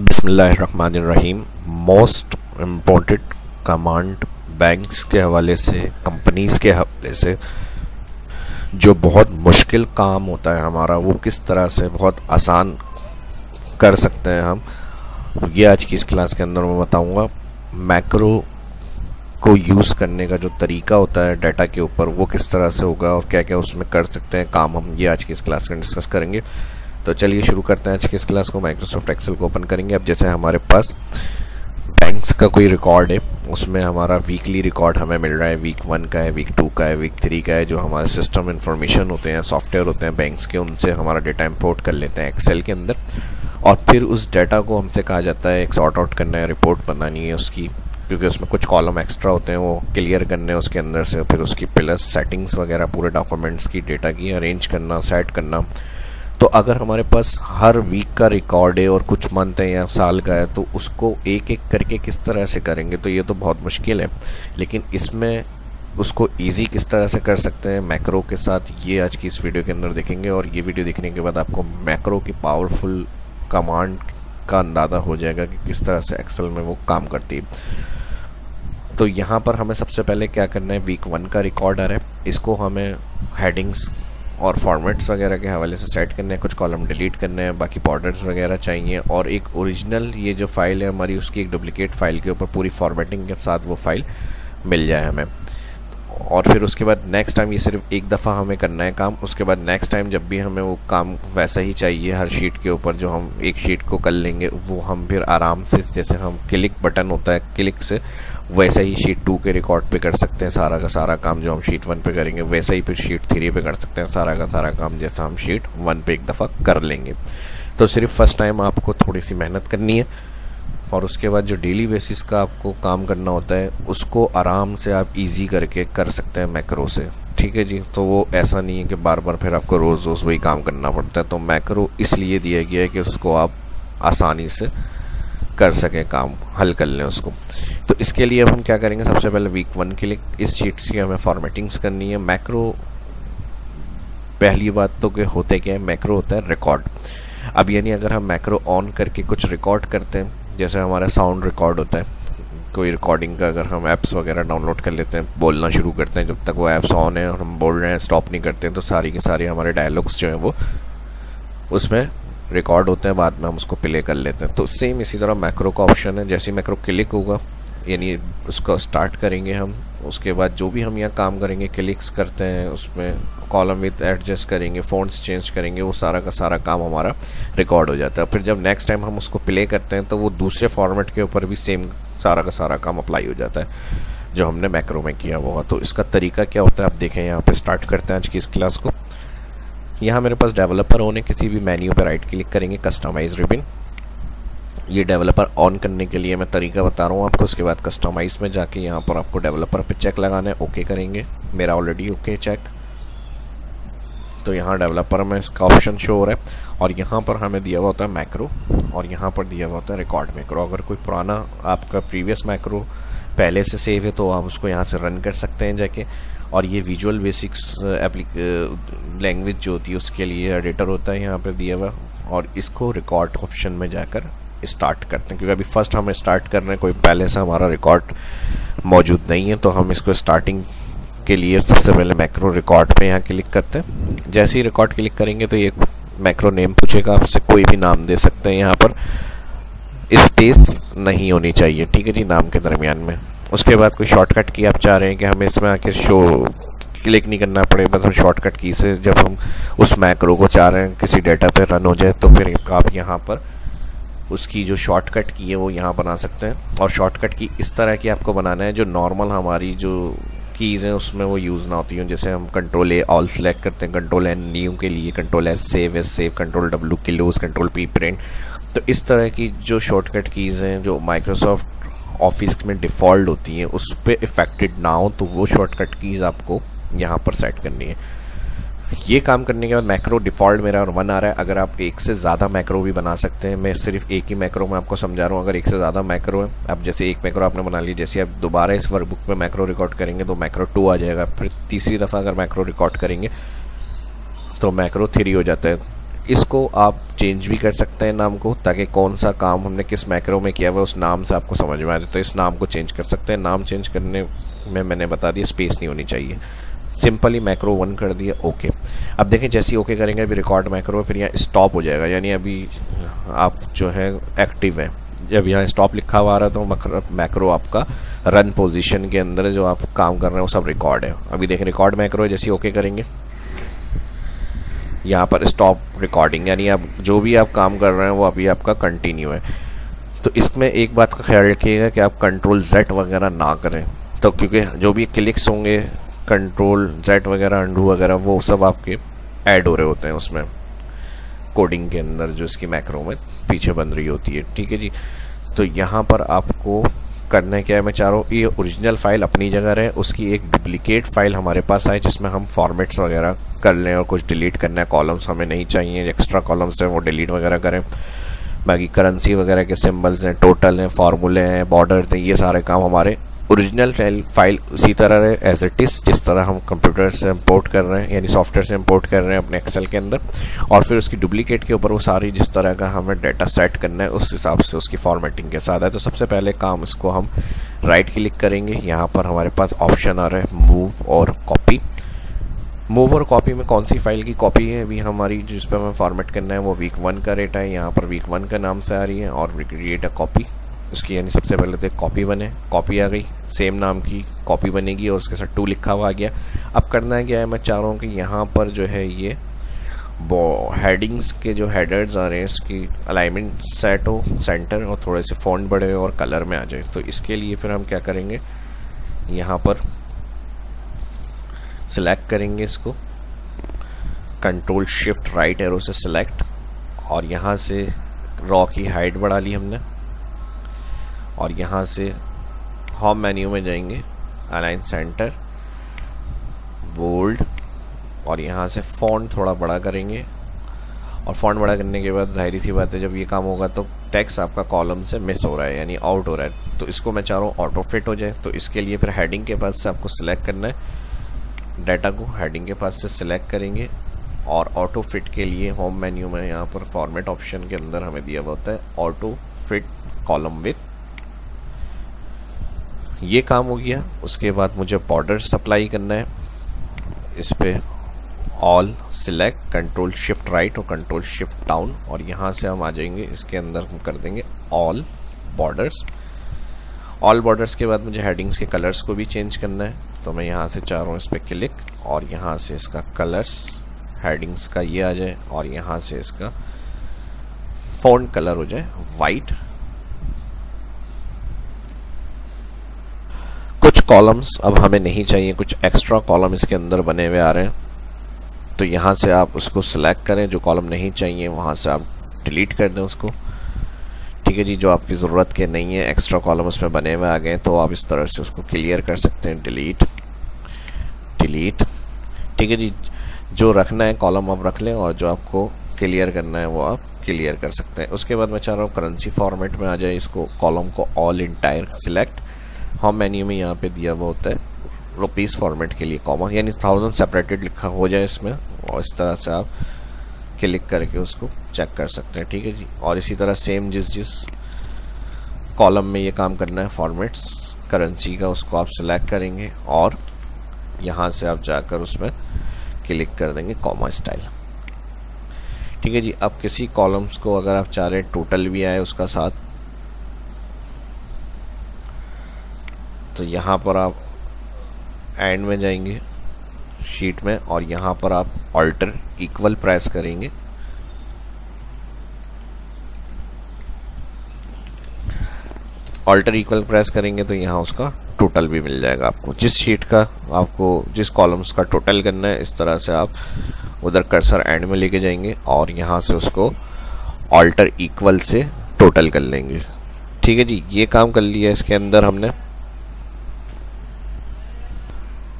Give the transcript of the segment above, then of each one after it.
बिसमीम most important command banks के हवाले से, कंपनीज़ के हवाले से, जो बहुत मुश्किल काम होता है हमारा, वो किस तरह से बहुत आसान कर सकते हैं हम, ये आज की इस क्लास के अंदर मैं बताऊँगा। मैक्रो को यूज़ करने का जो तरीका होता है, डाटा के ऊपर, वो किस तरह से होगा और क्या क्या उसमें कर सकते हैं, काम हम ये आज की इस क्लास में डिस्कस करेंगे। तो चलिए शुरू करते हैं आज की इस क्लास को। माइक्रोसॉफ्ट एक्सेल को ओपन करेंगे। अब जैसे हमारे पास बैंक्स का कोई रिकॉर्ड है, उसमें हमारा वीकली रिकॉर्ड हमें मिल रहा है। वीक वन का है वीक टू का है वीक थ्री का है, जो हमारे सिस्टम इन्फॉर्मेशन होते हैं सॉफ्टवेयर होते हैं बैंक्स के, उनसे हमारा डेटा इम्पोर्ट कर लेते हैं एक्सेल के अंदर। और फिर उस डाटा को हमसे कहा जाता है एक सॉर्ट आउट करना है रिपोर्ट बनानी है उसकी, क्योंकि उसमें कुछ कॉलम एक्स्ट्रा होते हैं, वो क्लियर करने हैं उसके अंदर से। फिर उसकी प्लस सेटिंग्स वगैरह, पूरे डॉक्यूमेंट्स की डेटा की अरेंज करना सेट करना। तो अगर हमारे पास हर वीक का रिकॉर्ड है और कुछ मंथ है या साल का है तो उसको एक एक करके किस तरह से करेंगे तो ये तो बहुत मुश्किल है। लेकिन इसमें उसको इजी किस तरह से कर सकते हैं मैक्रो के साथ ये आज की इस वीडियो के अंदर देखेंगे और ये वीडियो देखने के बाद आपको मैक्रो की पावरफुल कमांड का अंदाज़ा हो जाएगा कि किस तरह से एक्सेल में वो काम करती है। तो यहाँ पर हमें सबसे पहले क्या करना है वीक वन का रिकॉर्डर है। इसको हमें हेडिंग्स और फॉर्मेट्स वगैरह के हवाले से सेट करने हैं, कुछ कॉलम डिलीट करने हैं, बाकी बॉर्डर्स वगैरह चाहिए और एक ओरिजिनल ये जो फ़ाइल है हमारी, उसकी एक डुप्लिकेट फ़ाइल के ऊपर पूरी फॉर्मेटिंग के साथ वो फ़ाइल मिल जाए हमें। और फिर उसके बाद नेक्स्ट टाइम ये सिर्फ़ एक दफ़ा हमें करना है काम, उसके बाद नेक्स्ट टाइम जब भी हमें वो काम वैसा ही चाहिए, हर शीट के ऊपर जो हम एक शीट को कर लेंगे, वो हम फिर आराम से, जैसे हम क्लिक बटन होता है क्लिक से वैसे ही शीट टू के रिकॉर्ड पे कर सकते हैं, सारा का सारा काम जो हम शीट वन पे करेंगे, वैसे ही फिर शीट थ्री पे कर सकते हैं, सारा का सारा काम जैसा हम शीट वन पे एक दफ़ा कर लेंगे। तो सिर्फ़ फ़र्स्ट टाइम आपको थोड़ी सी मेहनत करनी है। और उसके बाद जो डेली बेसिस का आपको काम करना होता है, उसको आराम से आप इजी करके कर सकते हैं मैक्रो से। ठीक है जी? तो वो ऐसा नहीं है कि बार बार फिर आपको रोज़ रोज़ वही काम करना पड़ता है। तो मैक्रो इसलिए दिया गया है कि उसको आप आसानी से कर सकें काम, हल कर लें उसको। तो इसके लिए अब हम क्या करेंगे? सबसे पहले वीक वन के लिए इस शीट की हमें फॉर्मेटिंग्स करनी है। मैक्रो पहली बात तो कि होते क्या है? मैक्रो होता है रिकॉर्ड अब यानी अगर हम मैक्रो ऑन करके कुछ रिकॉर्ड करते हैं जैसे हमारा साउंड रिकॉर्ड होता है। कोई रिकॉर्डिंग का अगर हम ऐप्स वगैरह डाउनलोड कर लेते हैं, बोलना शुरू करते हैं, जब तक वो ऐप्स ऑन है और हम बोल रहे हैं स्टॉप नहीं करते हैं तो सारी के सारे हमारे डायलॉग्स जो हैं वो उसमें रिकॉर्ड होते हैं, बाद में हम उसको प्ले कर लेते हैं। तो सेम इसी तरह मैक्रो का ऑप्शन है। जैसे मैक्रो क्लिक होगा, यानी उसको स्टार्ट करेंगे हम, उसके बाद जो भी हम यहाँ काम करेंगे क्लिक्स करते हैं, उसमें कॉलम विथ एडजस्ट करेंगे फ़ॉन्ट्स चेंज करेंगे, वो सारा का सारा काम हमारा रिकॉर्ड हो जाता है। फिर जब नेक्स्ट टाइम हम उसको प्ले करते हैं तो वो दूसरे फॉर्मेट के ऊपर भी सेम सारा का सारा काम अप्लाई हो जाता है, जो हमने मैक्रो में किया हुआ। तो इसका तरीका क्या होता है, आप देखें, यहाँ पर स्टार्ट करते हैं आज की इस क्लास को। यहाँ मेरे पास डेवलपर होने किसी भी मेन्यू पर राइट क्लिक करेंगे कस्टमाइज रिबिन ये डेवलपर ऑन करने के लिए मैं तरीका बता रहा हूँ आपको, उसके बाद कस्टमाइज में जाके यहाँ पर आपको डेवलपर पे चेक लगाना है ओके करेंगे। मेरा ऑलरेडी ओके चेक तो यहाँ डेवलपर में इसका ऑप्शन शो हो रहा। है और यहाँ पर हमें दिया हुआ होता है मैक्रो और यहाँ पर दिया हुआ होता है रिकॉर्ड मैक्रो अगर कोई पुराना आपका प्रीवियस मैक्रो पहले से सेव है तो आप उसको यहाँ से रन कर सकते हैं जाके। और ये विजुअल बेसिक्स एप्लिक लैंग्वेज जो होती है, उसके लिए एडिटर होता है यहाँ पर दिया हुआ। और इसको रिकॉर्ड ऑप्शन में जाकर स्टार्ट करते हैं। क्योंकि अभी फ़र्स्ट हम स्टार्ट कर रहे हैं, कोई पहले से हमारा रिकॉर्ड मौजूद नहीं है तो हम इसको स्टार्टिंग के लिए सबसे पहले मैक्रो रिकॉर्ड पे यहाँ क्लिक करते हैं। जैसे ही रिकॉर्ड क्लिक करेंगे तो ये मैक्रो नेम पूछेगा, आपसे कोई भी नाम दे सकते हैं यहाँ पर। स्पेस नहीं होनी चाहिए, ठीक है जी, नाम के दरमियान में। उसके बाद कोई शॉर्टकट की आप चाह रहे हैं कि हमें इसमें आके शो क्लिक नहीं करना पड़े, बस हम शॉर्टकट की से जब हम उस मैक्रो को चाह रहे हैं, किसी डेटा पे रन हो जाए तो फिर आप यहाँ पर उसकी जो शॉर्टकट की है, वो यहाँ बना सकते हैं। और शॉर्टकट की इस तरह की आपको बनाना है, जो नॉर्मल हमारी जो कीज़ हैं, उसमें वो यूज़ ना होती हूँ। जैसे हम कंट्रोल ए ऑल सेलेक्ट करते हैं कंट्रोल एन न्यू के लिए control S save S save control W close control P print तो इस तरह की जो शॉर्टकट कीज़ हैं, जो माइक्रोसॉफ्ट ऑफ़िस में डिफ़ॉल्ट होती हैं, उस पर इफ़ेक्टेड ना हो तो वो शॉर्टकट कीज़ आपको यहाँ पर सेट करनी है। ये काम करने के बाद मैक्रो डिफ़ॉल्ट मेरा और वन आ रहा है। अगर आप एक से ज़्यादा मैक्रो भी बना सकते हैं, मैं सिर्फ़ एक ही मैक्रो में आपको समझा रहा हूँ। अगर एक से ज़्यादा मैक्रो है अब जैसे एक मैक्रो आपने बना ली, जैसे आप दोबारा इस वर्कबुक में मैक्रो रिकॉर्ड करेंगे तो मैक्रो टू आ जाएगा। फिर तीसरी दफ़ा अगर मैक्रो रिकॉर्ड करेंगे तो मैक्रो थ्री हो जाता है। इसको आप चेंज भी कर सकते हैं नाम को, ताकि कौन सा काम हमने किस मैक्रो में किया हुआ उस नाम से आपको समझ में आ जाए। तो इस नाम को चेंज कर सकते हैं। नाम चेंज करने में मैंने बता दिया स्पेस नहीं होनी चाहिए। सिंपली मैक्रो वन कर दिया, ओके। अब देखें, जैसे ओके करेंगे, अभी रिकॉर्ड मैक्रो फिर यहाँ स्टॉप हो जाएगा। यानी अभी आप जो है एक्टिव हैं। जब यहाँ स्टॉप लिखा हुआ आ रहा है तो मैक्रो आपका रन पोजीशन के अंदर जो आप काम कर रहे हैं सब रिकॉर्ड है। अभी देखें रिकॉर्ड मैक्रो है, जैसे ओके करेंगे, यहाँ पर स्टॉप रिकॉर्डिंग यानी आप, जो भी आप काम कर रहे हैं, वो अभी आपका कंटिन्यू है। तो इसमें एक बात का ख्याल रखिएगा कि आप कंट्रोल जेट वगैरह ना करें। तो क्योंकि जो भी क्लिक्स होंगे कंट्रोल जेट वगैरह अंडू वगैरह, वो सब आपके ऐड हो रहे होते हैं उसमें। कोडिंग के अंदर जो इसकी मैक्रो में पीछे बन रही होती है। ठीक है जी? तो यहाँ पर आपको करना क्या है मैं चाह रहा हूँ, ये ओरिजिनल फ़ाइल अपनी जगह रहे, उसकी एक डुप्लीकेट फ़ाइल हमारे पास आए, जिसमें हम फॉर्मेट्स वगैरह कर लें और कुछ डिलीट करना है। कॉलम्स हमें नहीं चाहिए एक्स्ट्रा कॉलम्स हैं, वो डिलीट वगैरह करें। बाकी करेंसी वगैरह के सिंबल्स हैं टोटल हैं फार्मूले हैं बॉर्डर हैं, ये सारे काम हमारे ओरिजिनल फ़ाइल फ़ाइल उसी तरह है एज इट इज़ जिस तरह हम कंप्यूटर से इम्पोर्ट कर रहे हैं, यानी सॉफ्टवेयर से इम्पोर्ट कर रहे हैं अपने एक्सेल के अंदर, और फिर उसकी डुप्लीकेट के ऊपर वो सारी जिस तरह का हमें डाटा सेट करना है, उस हिसाब से उसकी फॉर्मेटिंग के साथ है तो सबसे पहले काम इसको हम राइट क्लिक करेंगे। यहाँ पर हमारे पास ऑप्शन आ रहा है मूव और कॉपी मूव और कॉपी में कौन सी फ़ाइल की कॉपी है? अभी हमारी जिस पर हमें फॉर्मेट करना है, वो वीक वन का रेट है। यहाँ पर वीक वन का नाम से आ रही है, और क्रिएट अ कॉपी उसकी यानी सबसे पहले तो एक कॉपी बने। कॉपी आ गई सेम नाम की कॉपी बनेगी और उसके साथ टू लिखा हुआ आ गया। अब करना क्या है, मैं चाह रहा हूँ कि यहाँ पर जो है ये हेडिंग्स के जो हेडर्स आ रहे हैं, इसकी अलाइनमेंट सेट हो सेंटर और थोड़े से फॉन्ट बड़े और कलर में आ जाए। तो इसके लिए फिर हम क्या करेंगे, यहाँ पर सिलेक्ट करेंगे इसको। कंट्रोल शिफ्ट राइट एरो से सिलेक्ट और यहाँ से रॉ की हाइट बढ़ा ली हमने। और यहाँ से होम मेन्यू में जाएँगे अलाइन सेंटर बोल्ड और यहाँ से फ़ॉन्ट थोड़ा बड़ा करेंगे। और फ़ॉन्ट बड़ा करने के बाद ज़ाहिर सी बात है, जब ये काम होगा तो टेक्स आपका कॉलम से मिस हो रहा है, यानी आउट हो रहा है। तो इसको मैं चाह रहा हूँ ऑटो फिट हो जाए। तो इसके लिए फिर हेडिंग के पास से आपको सिलेक्ट करना है। डाटा को हेडिंग के पास से सिलेक्ट करेंगे। और ऑटो फिट के लिए होम मेन्यू में यहाँ पर फॉर्मेट ऑप्शन के अंदर हमें दिया होता है ऑटो फिट कॉलम विथ ये काम हो गया। उसके बाद मुझे बॉर्डर सप्लाई करना है। इस पर all select control shift right और कंट्रोल शिफ्ट डाउन और यहाँ से हम आ जाएँगे। इसके अंदर हम कर देंगे ऑल बॉर्डर्स ऑल बॉर्डर्स के बाद मुझे हेडिंग्स के कलर्स को भी चेंज करना है। तो मैं यहाँ से चाह रहा हूँ इस पर क्लिक और यहाँ से इसका कलर्स हेडिंग्स का ये आ जाए और यहाँ से इसका फ़ोन कलर हो जाए। वाइट कॉलम्स अब हमें नहीं चाहिए, कुछ एक्स्ट्रा कॉलम इसके अंदर बने हुए आ रहे हैं। तो यहाँ से आप उसको सिलेक्ट करें, जो कॉलम नहीं चाहिए, वहाँ से आप डिलीट कर दें उसको। ठीक है जी, जो आपकी ज़रूरत के नहीं है एक्स्ट्रा कॉलम उसमें बने हुए आ गए तो आप इस तरह से उसको क्लियर कर सकते हैं। डिलीट डिलीट ठीक है जी, जो रखना है कॉलम आप रख लें और जो आपको क्लियर करना है, वो आप क्लियर कर सकते हैं। उसके बाद मैं चाह रहा हूँ करेंसी फॉर्मेट में आ जाए, इसको कॉलम को all entire select home menu में यहाँ पे दिया हुआ होता है? रुपीज़ फॉर्मेट के लिए कॉमा यानी थाउज़ेंड सेपरेटेड लिखा हो जाए इसमें, और इस तरह से आप क्लिक करके उसको चेक कर सकते हैं, ठीक है जी? और इसी तरह सेम जिस जिस कॉलम में ये काम करना है फॉर्मेट्स करेंसी का, उसको आप सिलेक्ट करेंगे, और यहाँ से आप जाकर उसमें क्लिक कर देंगे कॉमा स्टाइल ठीक है जी? अब किसी कॉलम्स को अगर आप चाह रहे टोटल भी आए उसका साथ तो यहाँ पर आप एंड में जाएँगे शीट में, और यहाँ पर आप ऑल्टर इक्वल प्रेस करेंगे। ऑल्टर इक्वल प्रेस करेंगे तो यहाँ उसका टोटल भी मिल जाएगा आपको। जिस शीट का आपको, जिस कॉलम्स का टोटल करना है, इस तरह से आप उधर कर्सर एंड में लेके जाएँगे और यहाँ से उसको ऑल्टर इक्वल से टोटल कर लेंगे। ठीक है जी, ये काम कर लिया इसके अंदर हमने।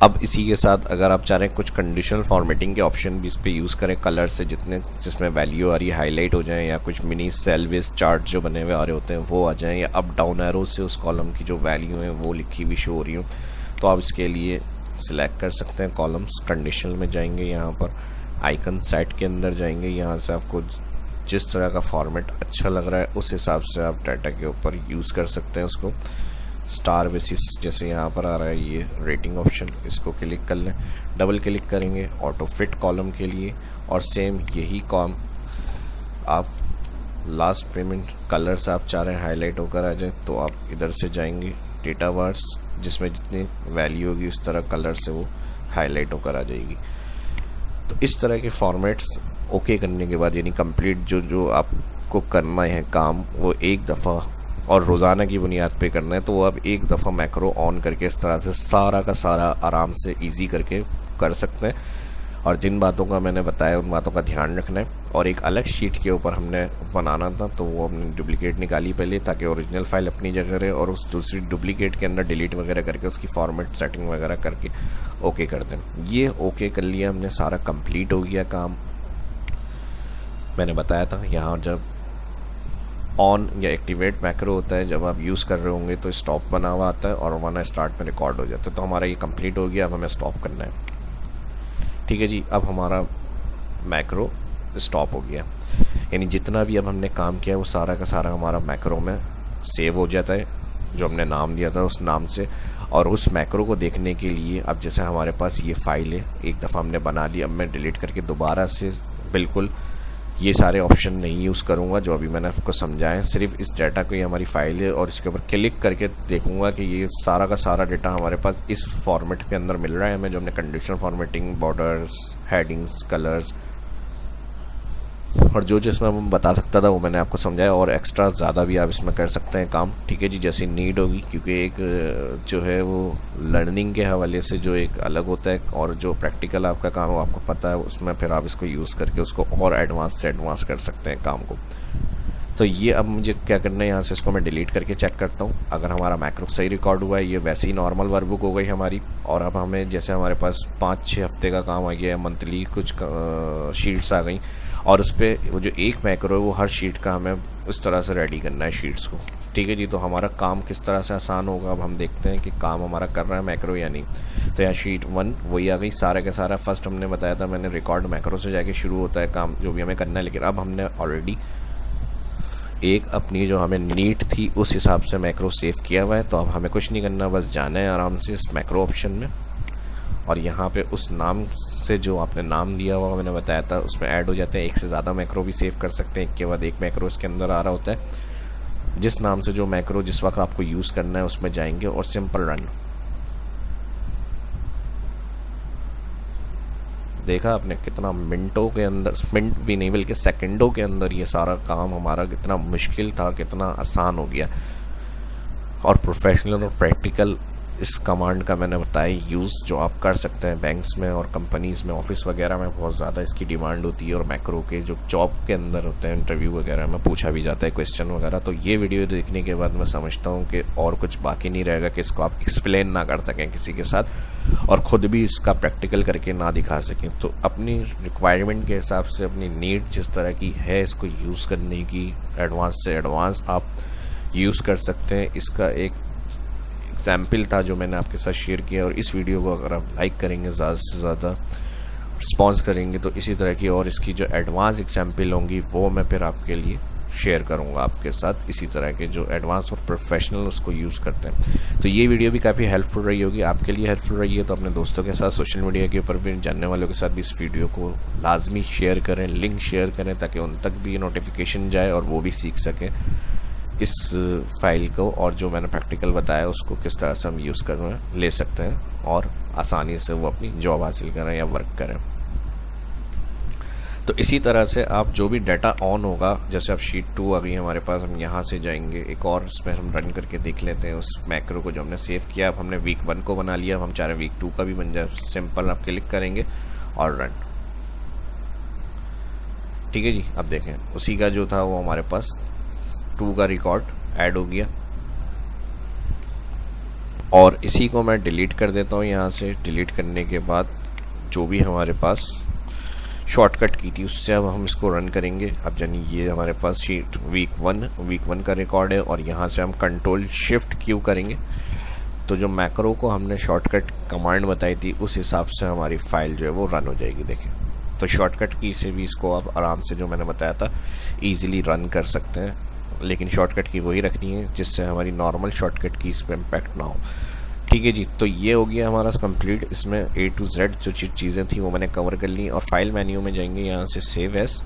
अब इसी के साथ अगर आप चाह रहे हैं कुछ कंडीशनल फॉर्मेटिंग के ऑप्शन भी इस पर यूज़ करें कलर से जितने, जिसमें वैल्यू आ रही है हाईलाइट हो जाए या कुछ मिनी सेल बेस चार्ट जो बने हुए आ रहे होते हैं, वो आ जाएँ या अप डाउन एरो से उस कॉलम की जो वैल्यू है, वो लिखी हुई शो हो रही हो तो आप इसके लिए सिलेक्ट कर सकते हैं कॉलम्स कंडीशनल में जाएँगे यहाँ पर आइकन साइट के अंदर जाएँगे, यहाँ से आपको जिस तरह का फॉर्मेट अच्छा लग रहा है, उस हिसाब से आप डाटा के ऊपर यूज़ कर सकते हैं उसको। स्टार बेसिस जैसे यहाँ पर आ रहा है ये रेटिंग ऑप्शन इसको क्लिक कर लें डबल क्लिक करेंगे ऑटो फिट कॉलम के लिए, और सेम यही कॉम आप लास्ट पेमेंट कलर्स आप चाह रहे हैं हाईलाइट होकर आ जाए तो आप इधर से जाएँगे डेटा वार्स जिसमें जितनी वैल्यू होगी उस तरह कलर से वो हाईलाइट होकर आ जाएगी। तो इस तरह के फॉर्मेट्स ओके करने के बाद, यानी कंप्लीट जो जो आपको करना है काम, वो एक दफ़ा और रोज़ाना की बुनियाद पे करना है तो वो अब एक दफ़ा मैक्रो ऑन करके इस तरह से सारा का सारा आराम से इजी करके कर सकते हैं। और जिन बातों का मैंने बताया, उन बातों का ध्यान रखना है। और एक अलग शीट के ऊपर हमने बनाना था तो वो हमने डुप्लीकेट निकाली पहले, ताकि ओरिजिनल फ़ाइल अपनी जगह रहे और उस दूसरी डुप्लीकेट के अंदर डिलीट वगैरह करके उसकी फॉर्मेट सेटिंग वगैरह करके ओके कर दें। ये ओके कर लिया हमने, सारा कंप्लीट हो गया काम। मैंने बताया था, यहाँ जब ऑन या एक्टिवेट मैक्रो होता है, जब आप यूज़ कर रहे होंगे तो स्टॉप बना हुआ आता है और वरना स्टार्ट में रिकॉर्ड हो जाता है। तो हमारा ये कंप्लीट हो गया, अब हमें स्टॉप करना है। ठीक है जी, अब हमारा मैक्रो स्टॉप हो गया। यानी जितना भी अब हमने काम किया वो सारा का सारा हमारा मैक्रो में सेव हो जाता है, जो हमने नाम दिया था उस नाम से। और उस मैक्रो को देखने के लिए अब जैसे हमारे पास ये फ़ाइल है, एक दफ़ा हमने बना ली, अब मैं डिलीट करके दोबारा से बिल्कुल ये सारे ऑप्शन नहीं यूज़ करूँगा, जो अभी मैंने आपको समझाया सिर्फ़ इस डाटा को ये हमारी फ़ाइल है और इसके ऊपर क्लिक करके देखूँगा कि ये सारा का सारा डाटा हमारे पास इस फॉर्मेट के अंदर मिल रहा है। हमें जो हमने conditional formatting borders headings colours और जो जो मैं बता सकता था वो मैंने आपको समझाया और एक्स्ट्रा ज़्यादा भी आप इसमें कर सकते हैं काम। ठीक है जी, जैसी नीड होगी, क्योंकि एक जो है वो लर्निंग के हवाले से जो एक अलग होता है और जो प्रैक्टिकल आपका काम है आपको पता है, उसमें फिर आप इसको यूज़ करके उसको और एडवांस से एडवांस कर सकते हैं काम को। तो ये अब मुझे क्या करना है, यहाँ से इसको मैं डिलीट करके चेक करता हूँ। अगर हमारा मैक्रो सही रिकॉर्ड हुआ है, ये वैसे ही नॉर्मल वर्कबुक हो गई हमारी, और अब हमें जैसे हमारे पास पाँच छः हफ़्ते का काम आ गया है मंथली कुछ शीट्स आ गई और उस पर वो जो एक मैक्रो है, वो हर शीट का हमें उस तरह से रेडी करना है शीट्स को। ठीक है जी? तो हमारा काम किस तरह से आसान होगा, अब हम देखते हैं कि काम हमारा कर रहा है मैक्रो या नहीं। तो यहाँ शीट वन वही आ गई। सारा का सारा फ़र्स्ट हमने बताया था, मैंने रिकॉर्ड मैक्रो से जाके शुरू होता है काम, जो भी हमें करना है। लेकिन अब हमने ऑलरेडी एक अपनी जो हमें नीट थी, उस हिसाब से मैक्रो सेव किया हुआ है। तो अब हमें कुछ नहीं करना, बस जाना है आराम से इस मैक्रो ऑप्शन में। और यहाँ पे उस नाम से जो आपने नाम दिया हुआ मैंने बताया था, उसमें ऐड हो जाते हैं, एक से ज़्यादा मैक्रो भी सेव कर सकते हैं, एक के बाद एक मैक्रो इसके अंदर आ रहा होता है। जिस नाम से जो मैक्रो जिस वक्त आपको यूज़ करना है, उसमें जाएँगे और सिंपल रन देखा आपने कितना मिनटों के अंदर, मिनट भी नहीं बल्कि सेकंडों के अंदर ये सारा काम हमारा कितना मुश्किल था, कितना आसान हो गया। और प्रोफेशनल और प्रैक्टिकल इस कमांड का मैंने बताया यूज़ जो आप कर सकते हैं बैंक्स में और कंपनीज़ में ऑफ़िस वगैरह में, बहुत ज़्यादा इसकी डिमांड होती है और मैक्रो के जो जॉब के अंदर होते हैं इंटरव्यू वगैरह में पूछा भी जाता है क्वेश्चन वगैरह। तो ये वीडियो देखने के बाद मैं समझता हूँ कि और कुछ बाकी नहीं रहेगा कि इसको आप एक्सप्लेन ना कर सकें किसी के साथ और ख़ुद भी इसका प्रैक्टिकल करके ना दिखा सकें। तो अपनी रिक्वायरमेंट के हिसाब से, अपनी नीड जिस तरह की है, इसको यूज़ करने की एडवांस से एडवांस आप यूज़ कर सकते हैं। इसका एक एग्ज़ाम्पल था जो मैंने आपके साथ शेयर किया और इस वीडियो को अगर आप लाइक करेंगे ज़्यादा से ज़्यादा रिस्पॉन्स करेंगे तो इसी तरह की और इसकी जो एडवांस एग्ज़ाम्पल होंगी, वो मैं फिर आपके लिए शेयर करूँगा आपके साथ, इसी तरह के जो एडवांस और प्रोफेशनल उसको यूज़ करते हैं। तो ये वीडियो भी काफ़ी हेल्पफुल रही होगी, आपके लिए हेल्पफुल रही है तो अपने दोस्तों के साथ सोशल मीडिया के ऊपर भी, जानने वालों के साथ भी इस वीडियो को लाजमी शेयर करें लिंक शेयर करें, ताकि उन तक भी नोटिफिकेशन जाए और वो भी सीख सकें। इस फ़ाइल को और जो मैंने प्रैक्टिकल बताया उसको किस तरह से हम यूज़ कर ले सकते हैं और आसानी से वो अपनी जॉब हासिल करें या वर्क करें। तो इसी तरह से आप जो भी डाटा ऑन होगा, जैसे अब शीट टू गई हमारे पास, हम यहाँ से जाएँगे, एक और इसमें हम रन करके देख लेते हैं उस मैक्रो को जो हमने सेव किया, अब हमने वीक वन को बना लिया, अब हम चाह रहे वीक टू का भी बन जाए सिंपल आप क्लिक करेंगे और रन ठीक है जी, अब देखें, उसी का जो था वो हमारे पास टू का रिकॉर्ड ऐड हो गया। और इसी को मैं डिलीट कर देता हूँ यहाँ से। डिलीट करने के बाद जो भी हमारे पास शॉर्टकट की थी, उससे अब हम इसको रन करेंगे। अब यानी ये हमारे पास sheet week one week one का रिकॉर्ड है और यहाँ से हम कंट्रोल शिफ्ट क्यू करेंगे। तो जो मैक्रो को हमने शॉर्टकट कमांड बताई थी, उस हिसाब से हमारी फ़ाइल जो है वो रन हो जाएगी, देखें। तो शॉर्टकट की से भी इसको आप आराम से जो मैंने बताया था ईजिली रन कर सकते हैं। लेकिन शॉर्टकट की वही रखनी है, जिससे हमारी नॉर्मल शॉर्टकट की इस पर इम्पैक्ट ना हो। ठीक है जी तो ये हो गया हमारा कंप्लीट इसमें ए टू जेड जो चीज़ें थी, वो मैंने कवर कर ली और फ़ाइल मेन्यू में जाएँगे यहाँ से सेव एस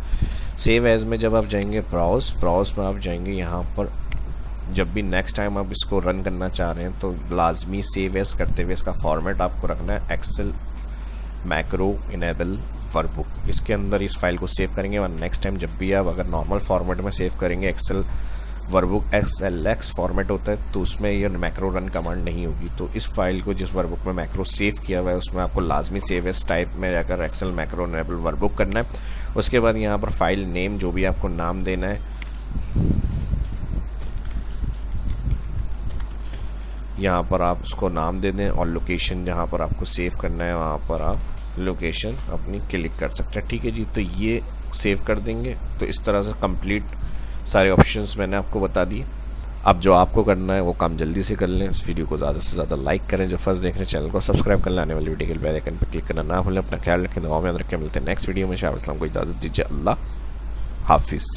सेव एज में जब आप जाएँगे ब्राउज ब्राउज में आप जाएँगे यहाँ पर, जब भी नेक्स्ट टाइम आप इसको रन करना चाह रहे हैं तो लाजमी सेव एस करते हुए इसका फॉर्मेट आपको रखना है। एक्सेल मैक्रो इनेबल वर्कबुक इसके अंदर इस फ़ाइल को सेव करेंगे और नेक्स्ट टाइम जब भी आप अगर नॉर्मल फॉर्मेट में सेव करेंगे Excel workbook X L X format होता है तो उसमें यह मैक्रो रन कमांड नहीं होगी। तो इस फ़ाइल को जिस वर्कबुक में मैक्रो सेव किया हुआ है, उसमें आपको लाजमी सेव एस टाइप में जाकर एक्सेल मैक्रो इनेबल वर्कबुक करना है। उसके बाद यहाँ पर फ़ाइल नेम जो भी आपको नाम देना है, यहाँ पर आप उसको नाम दे दें और लोकेशन जहाँ पर आपको सेव करना है, वहाँ पर आप लोकेशन अपनी क्लिक कर सकते हैं। ठीक है जी तो ये सेव कर देंगे। तो इस तरह से कंप्लीट सारे ऑप्शंस मैंने आपको बता दिए। अब जो आपको करना है, वो काम जल्दी से कर लें। इस वीडियो को ज़्यादा से ज़्यादा लाइक करें, जो फ़र्स्ट देख रहे हैं चैनल को सब्सक्राइब कर लें। आने वाली वीडियो के बेल आइकन पर क्लिक करना ना भूलें। अपना ख्याल रखें दवा में अंदर रखें। मिलते हैं नेक्स्ट वीडियो में। शाह को इजाज़त दीजिए। अल्लाह हाफिज़।